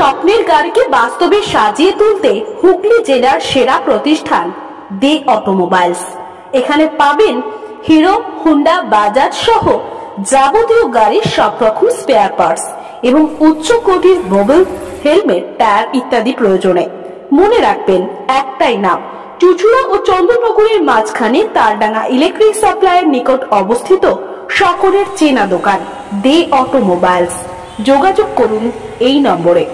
স্বপ্নের গাড়িকে বাস্তবে সাজিয়ে তুলতে হুগলি জেলার সেরা প্রতিষ্ঠান, দে অটোমোবাইলস। এখানে পাবেন হিরো, হুন্ডা, বাজাজ সহ যাবতীয় গাড়ির সব রকম স্পেয়ার পার্টস এবং উচ্চ কোটির মোবাইল, হেলমেট, টায়ার ইত্যাদি প্রয়োজনে। মনে রাখবেন, একটাই নাম, চুচুড়া ও চন্দ্রনগরের মাঝখানে তারডাঙ্গা ইলেকট্রিক সাপ্লাইয়ের নিকট অবস্থিত সকলের চেনা দোকান, দে অটোমোবাইলস। যোগাযোগ করুন এই নম্বরে।